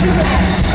too bad.